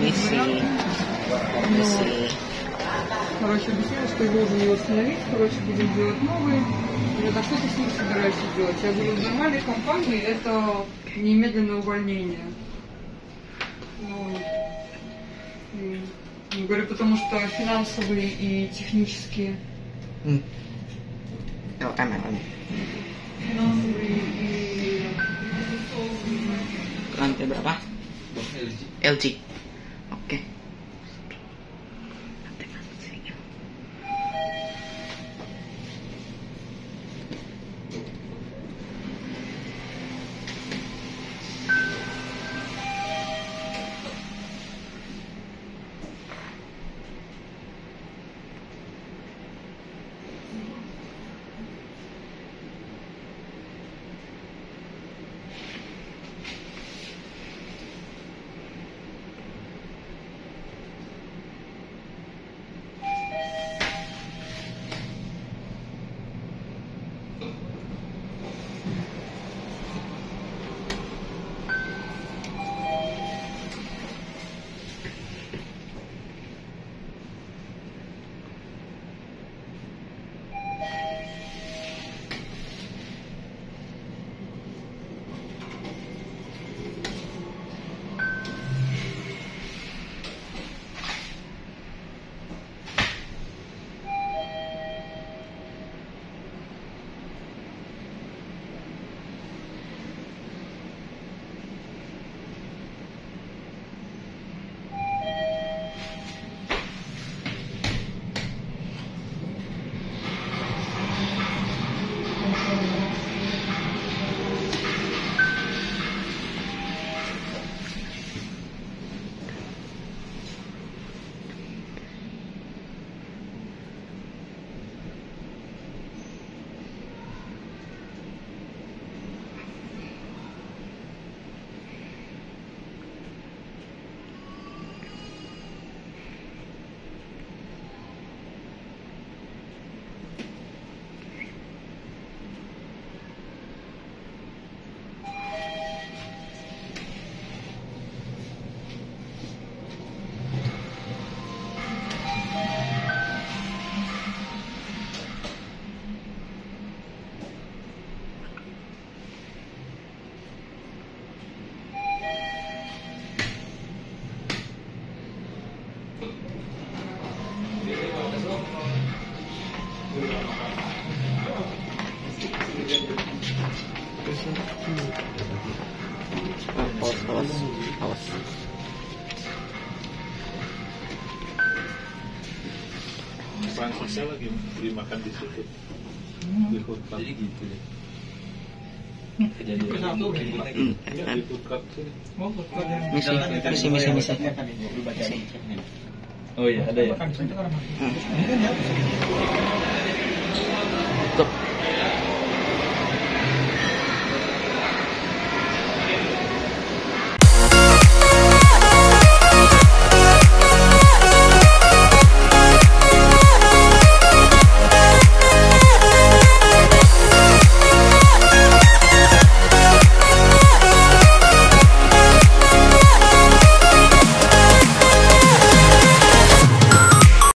Миссии. Миссии. Короче, объяснила, что его уже не восстановить, короче, будем делать новые. Говорит, а что ты с ним собираешься делать? Я говорю, в нормальной компании это немедленное увольнение. Ну, и, ну, говорю, потому что финансовые и технические, Hmm. Tengok kanan kanan. финансовые и Lantai berapa? LG. Oke. Awas, awas, awas. Francisnya lagi beli makan di situ di hutan. Jadi gitu deh. Misi, misi, misi, misi. Oh iya, ada ya. Hmm.